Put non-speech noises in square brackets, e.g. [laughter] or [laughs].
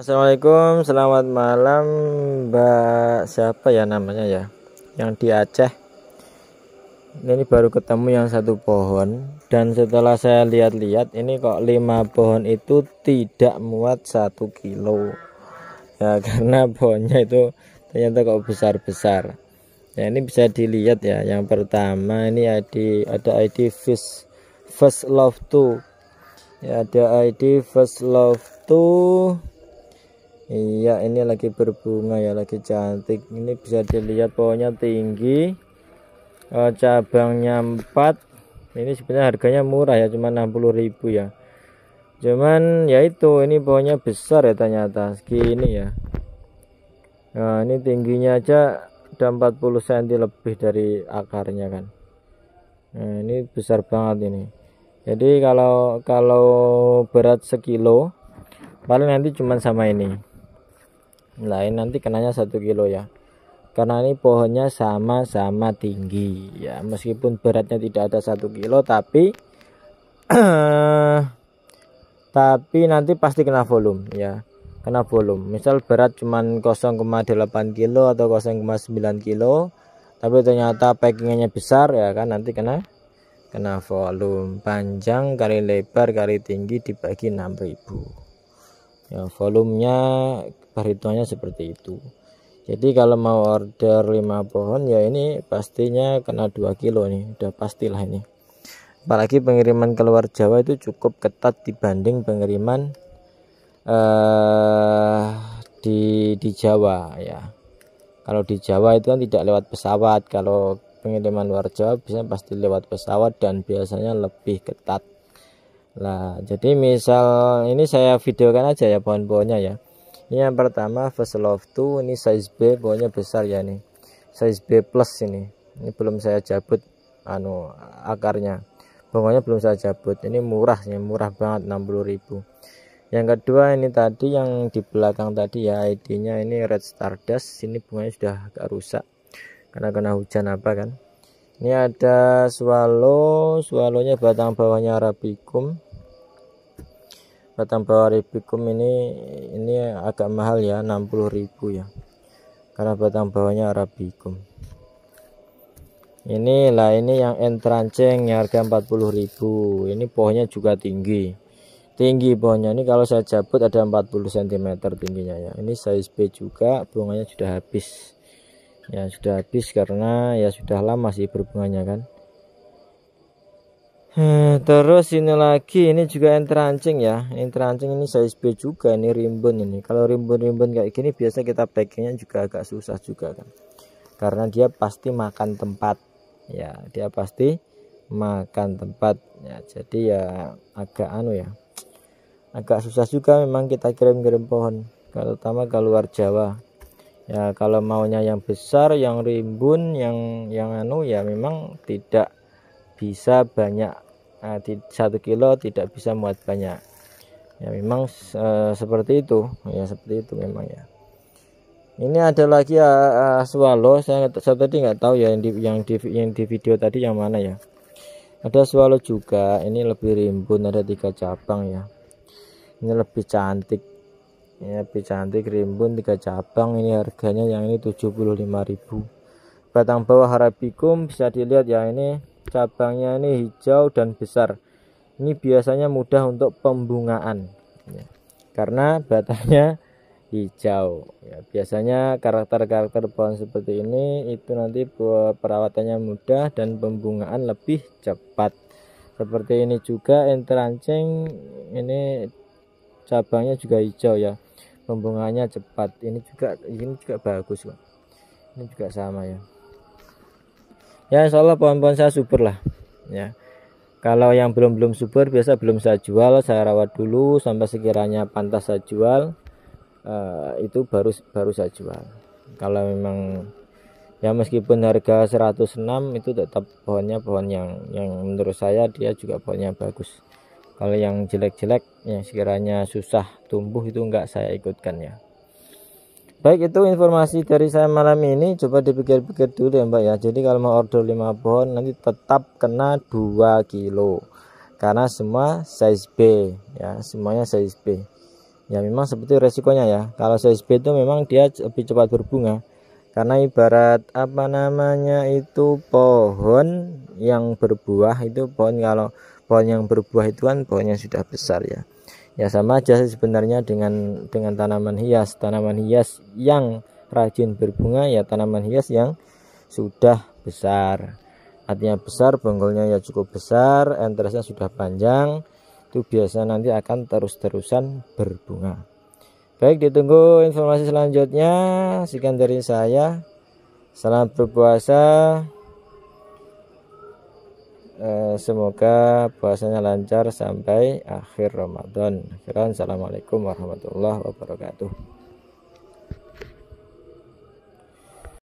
Assalamualaikum selamat malam Mbak. Siapa ya namanya ya? Yang di Aceh. Ini baru ketemu yang satu pohon. Dan setelah saya lihat-lihat ini kok lima pohon itu tidak muat satu kilo. Ya [laughs] karena pohonnya itu ternyata kok besar-besar. Ya ini bisa dilihat ya. Yang pertama ini ID ada ID fish first love 2 ya ada ID first love 2 Iya ini lagi berbunga ya lagi cantik. Ini bisa dilihat pohonnya tinggi. Oh, cabangnya 4 ini sebenarnya harganya murah ya cuma 60.000 ya. Cuman ya itu ini pohonnya besar ya ternyata segini ya. Nah ini tingginya aja udah 40 cm lebih dari akarnya kan. Nah ini besar banget ini. Jadi kalau kalau berat sekilo paling nanti cuma sama ini lain nanti kenanya satu kilo ya. Karena ini pohonnya sama-sama tinggi. Ya meskipun beratnya tidak ada satu kilo tapi [clears throat] tapi nanti pasti kena volume ya. Kena volume. Misal berat cuman 0,8 kilo atau 0,9 kilo tapi ternyata packingnya besar ya kan nanti kena kena volume. Panjang kali lebar kali tinggi dibagi 6000 ya volumenya perhitungannya seperti itu. Jadi kalau mau order 5 pohon ya ini pastinya kena 2 kilo nih udah pastilah ini. Apalagi pengiriman keluar Jawa itu cukup ketat dibanding pengiriman uh, di di Jawa ya. Kalau di Jawa itu kan tidak lewat pesawat. Kalau pengiriman luar Jawa bisa pasti lewat pesawat dan biasanya lebih ketat lah jadi misal ini saya videokan aja ya pohon-pohonnya ya. Ini yang pertama first love 2 ini size B pokoknya besar ya nih size B plus ini. Ini belum saya cabut anu akarnya. Pokoknya belum saya cabut. Ini murah ya murah banget 60.000 yang kedua ini tadi yang di belakang tadi ya ID nya ini red stardust. Ini bunganya sudah agak rusak karena kena hujan apa kan ini ada swallow swallownya batang bawahnya arabicum batang bawah ribikum ini ini agak mahal ya 60.000 ya. Karena batang bawahnya arabicum inilah ini yang entranceng yang harga 40.000 ini pohonnya juga tinggi. Tinggi pohonnya. Ini kalau saya cabut ada 40 cm tingginya ya. Ini size B juga bunganya sudah habis ya sudah habis karena ya sudah lama sih berbunganya kan. Hmm, terus ini lagi ini juga entrancing ya. Entrancing ini size B juga ini rimbun ini. Kalau rimbun-rimbun kayak gini biasa kita packingnya juga agak susah juga kan. Karena dia pasti makan tempat. Ya dia pasti makan tempat. Ya jadi ya agak anu ya. Agak susah juga memang kita kirim-kirim pohon. Kalau utama ke luar Jawa ya kalau maunya yang besar yang rimbun yang yang anu ya memang tidak bisa banyak di satu kilo tidak bisa muat banyak. Ya memang e, seperti itu. Ya seperti itu memang ya. Ini ada lagi uh, swallow saya, saya tadi nggak tahu ya yang di yang di yang di video tadi yang mana ya. Ada swallow juga. Ini lebih rimbun ada tiga cabang ya. Ini lebih cantik ini lebih cantik rimbun tiga cabang ini harganya yang ini 75.000 batang bawah harabikum bisa dilihat ya ini cabangnya ini hijau dan besar. Ini biasanya mudah untuk pembungaan ya. karena batangnya hijau ya, biasanya karakter-karakter pohon seperti ini itu nanti perawatannya mudah dan pembungaan lebih cepat. Seperti ini juga enteranceng ini cabangnya juga hijau ya pembungaannya cepat. Ini juga ini juga bagus kok ini juga sama ya. Ya insya Allah pohon-pohon saya subur lah ya. Kalau yang belum-belum subur biasa belum saya jual saya rawat dulu sampai sekiranya pantas saya jual uh, itu baru baru saya jual. Kalau memang ya meskipun harga 106 itu tetap pohonnya pohon yang yang menurut saya dia juga pohonnya bagus kalau yang jelek-jelek yang sekiranya susah tumbuh itu enggak saya ikutkan ya Baik itu informasi dari saya malam ini coba dipikir-pikir dulu ya Mbak ya. Jadi kalau mau order 5 pohon nanti tetap kena 2 kilo. Karena semua size B ya, semuanya size B. ya memang seperti resikonya ya kalau size B itu memang dia lebih cepat berbunga karena ibarat apa namanya itu pohon yang berbuah itu pohon kalau pohon yang berbuah itu kan pohonnya sudah besar ya ya sama aja sebenarnya dengan dengan tanaman hias tanaman hias yang rajin berbunga ya tanaman hias yang sudah besar artinya besar bonggolnya ya cukup besar enteresnya sudah panjang itu biasa nanti akan terus-terusan berbunga Baik, ditunggu informasi selanjutnya. Sekian dari saya. Salam berpuasa. Eh, semoga puasanya lancar sampai akhir Ramadan. Assalamualaikum warahmatullahi wabarakatuh.